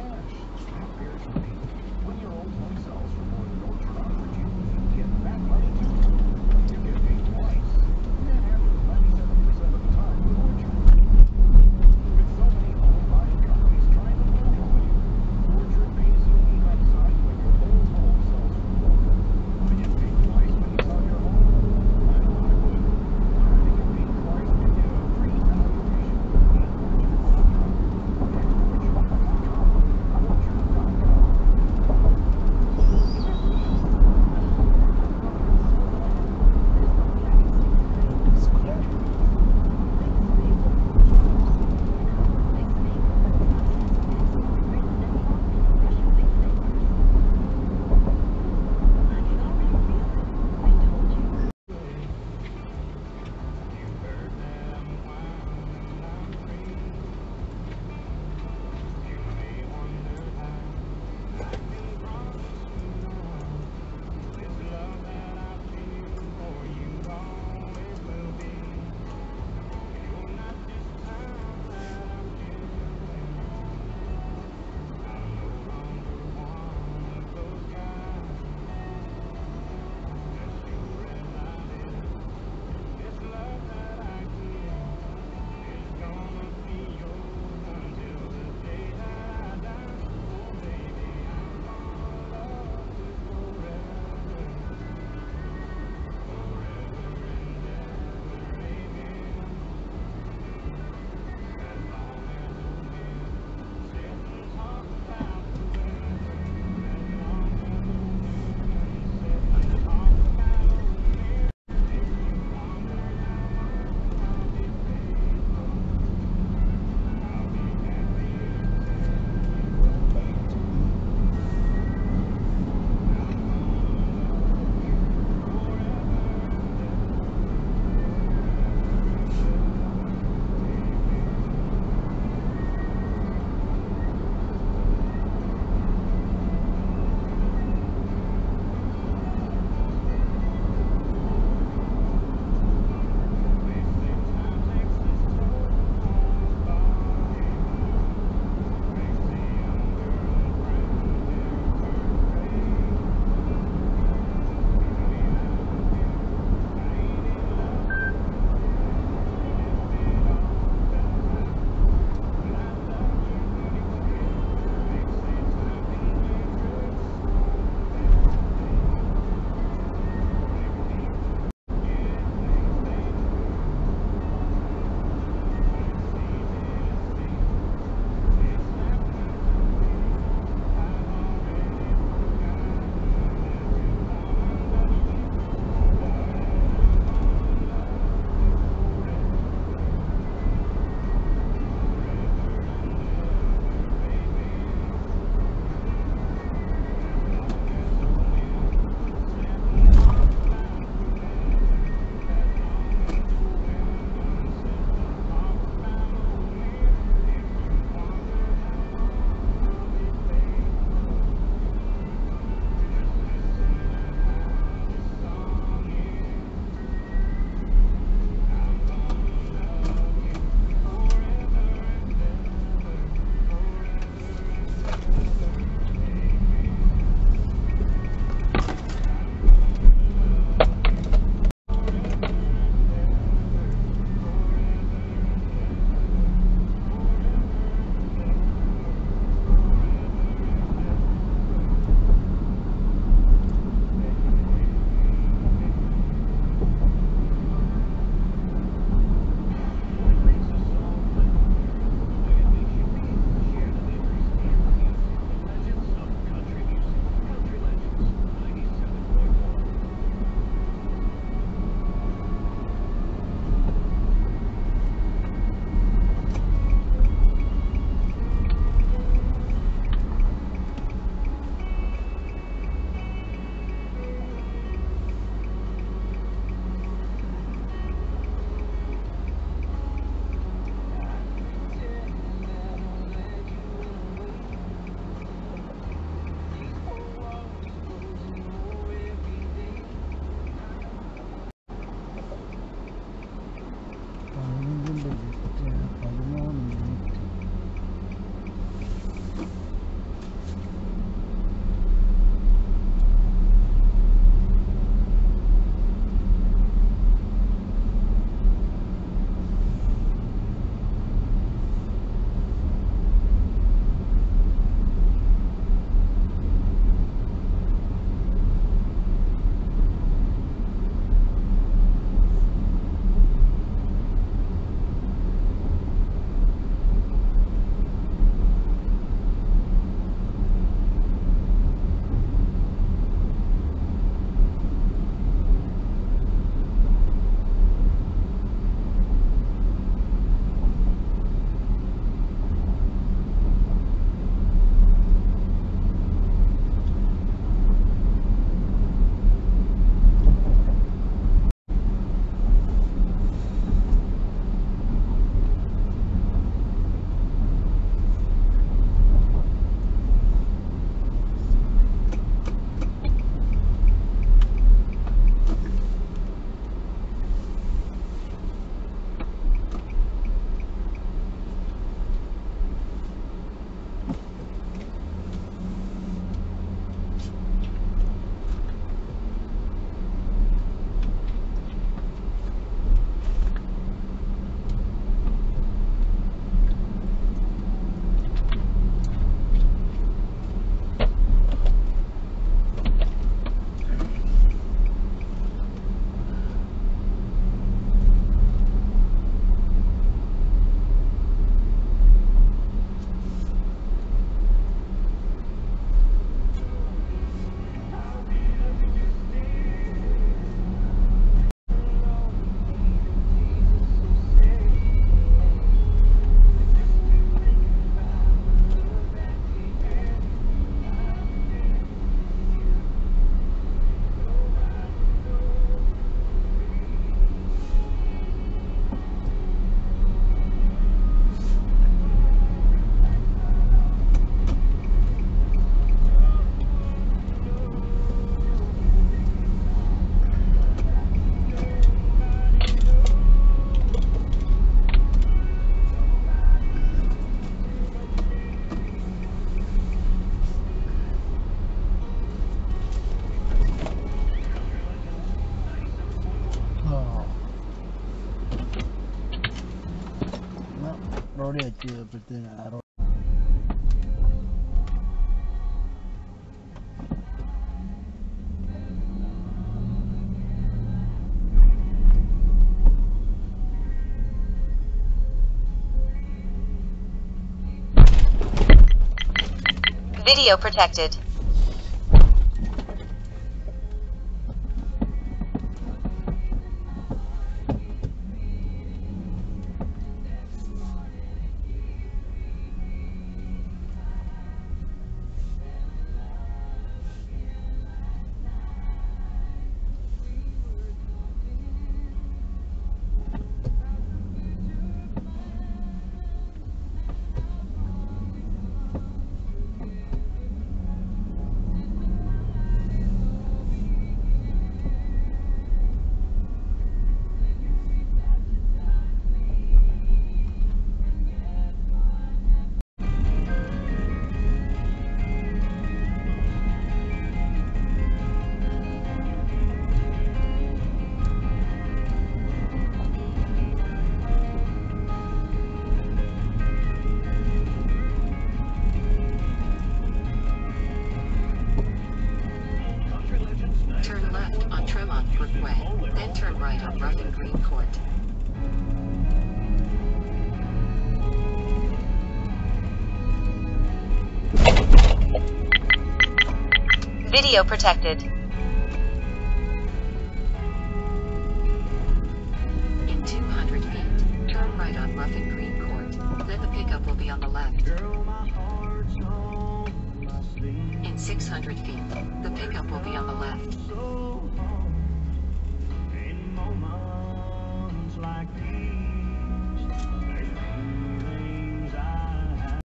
cash. Already achieved everything. I don't. Video protected. Right on Rough and Green Court. Video protected. In 200 feet, turn right on and Green Court. Then the pickup will be on the left. Girl, my heart's on my sleeve. In 600 feet, the pickup will be on the left.